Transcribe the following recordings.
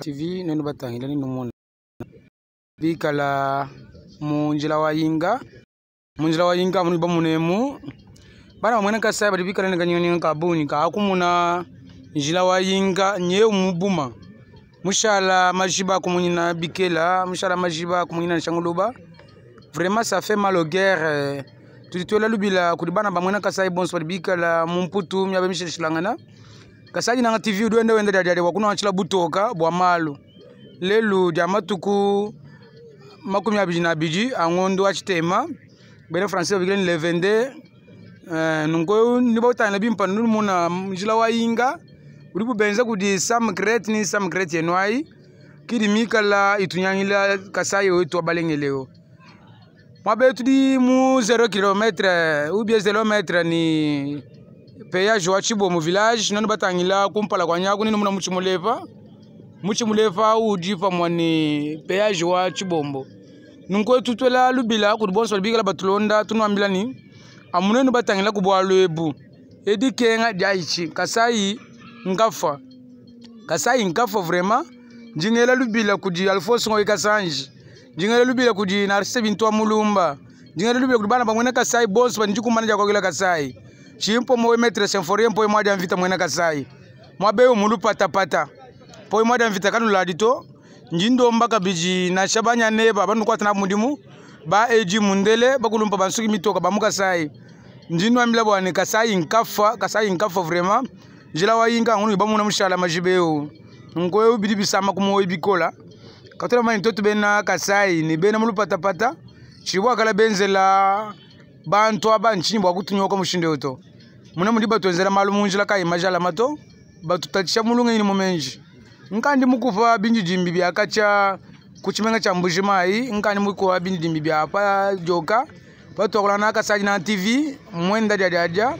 tv nenu batangile ni numona bikala munjila wa yinga munjila wa yinga muni bamunemu bana bamwena kasaya bali bikala nekanyoni kabuni kakumuna njila wa yinga nyeu mubuma mushala majiba kumunyina bikela mushala majiba kumunyina nshanguluba vraiment ça fait mal au guerre tudi tuelalubila kudi bana bamwena kasaya bonso bali bikala mumputu myaba mishelishilangana kasaji nanga tv duende wende dadiadi wakuna wancila butoka bwa malu lelu dia matuku makumi abidi na abidi angondo acitema bene francais babikileni le 22 eh, nungo ni bautana bimpanu nuli muna mujila wa yinga uli bubenza kudi samcret ni samcret yenwai kidi mikala itunyangila kasayi oyo tuabalengeleyo mwabe tudi mu 0 kilometre ubie 0 metre ni peyaje wa chibo mu village nani batangila kumpala kwa nyaku nini muna muchimulepa muchimulepa audi pamwa ni peyaje wa chibombo ninkoye tutwela lubila kuti bonso libikala batulonda tunuambila ni amunenu batangila kubwa lwebu edi kenga dyayichi kasayi nkafa kasayi nkafa vraiment njingela lubila kudi alfonso ngoyi kasanji njingela lubila kudi narsebintu wa mulumba njingela lubila kudi bana bamwene kasayi bonso bandikumana jakwakila kasayi chimpo mowe metre senforie mpoye mwadi amvita mwene kasai mwabeyo mulu patapata poye mwadi amvita kanuladi to njindomba kabiji na shabanya neba banukwatana mudimu ba eji mundele bakulumpa bansuki mitoka bamu kasai njindu amila bwani kasai nkafa kasai nkafa vrema njila wayinga ngunu ibamuna mushala majibeyo nkoye ubidi bisama kumowe bikola katula mani to tubena kasai ni bena mulu patapata chibwakala benzela bantu abanchinyi bwakutunyoka mushindo yoto muna mudi batonzera malu munji lakayimazhala mato batutatisha mulungu ini mumenji nkandi mukuva binjidimbi byakacha kuchimenga cha mbuji mayi nkandi mukuva binjidimbi byapa joka patokula na akasaji na tv mwenda dyadyadya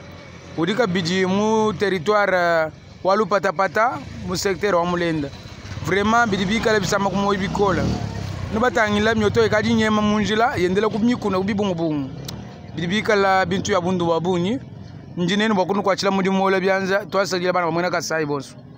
udi kabidi mu territoire uh, wa lupatapata mu secteur wa mulenda vraiment bidi bikala bisama kumoyi bikola nibatangila myoto ikadi e nyema munjila yendela kumikuna kubibungubungu bidi bikala bintu ya bundu wa bunyi njineni mbwakuti nkuachila mudimu olya byanza twasalile bana bamwena kasai bonso